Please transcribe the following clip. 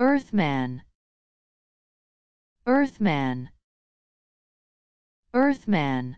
Earthman. Earthman. Earthman.